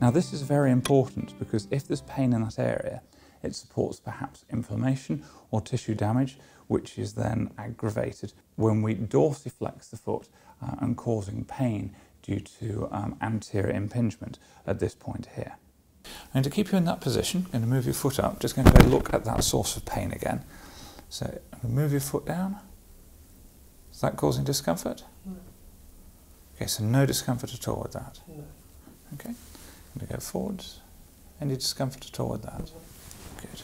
Now this is very important because if there's pain in that area, it supports perhaps inflammation or tissue damage, which is then aggravated when we dorsiflex the foot uh, and causing pain due to um, anterior impingement at this point here. And to keep you in that position, I'm going to move your foot up, just going to look at that source of pain again. So move your foot down. Is that causing discomfort? No. Okay, so no discomfort at all with that. No. Okay, I'm going to go forwards. Any discomfort at all with that? No. Good.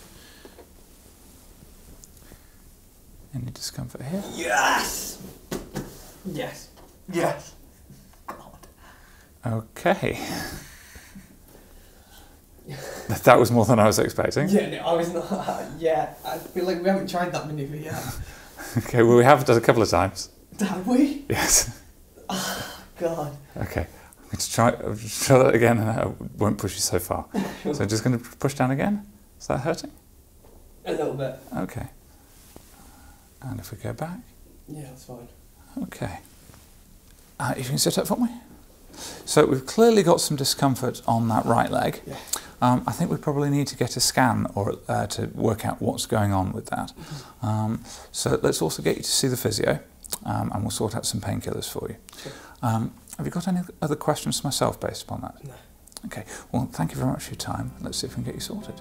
Any discomfort here? Yes! Yes. Yes. Okay. That- that was more than I was expecting. Yeah, no, I was not. Yeah, I feel like we haven't tried that maneuver yet. Okay, well, we have done a couple of times. Have we? Yes. Oh, God. Okay. To try, try that again and I won't push you so far. So I'm just going to push down again. Is that hurting? A little bit. Okay. And if we go back. Yeah, that's fine. Okay. Uh, if you can sit up for me. So we've clearly got some discomfort on that right leg. Yeah. Um, I think we probably need to get a scan or uh, to work out what's going on with that. Um, so let's also get you to see the physio, um, and we'll sort out some painkillers for you. Sure. Have you got any other questions for myself based upon that? No. Okay. Well, thank you very much for your time. Let's see if we can get you sorted.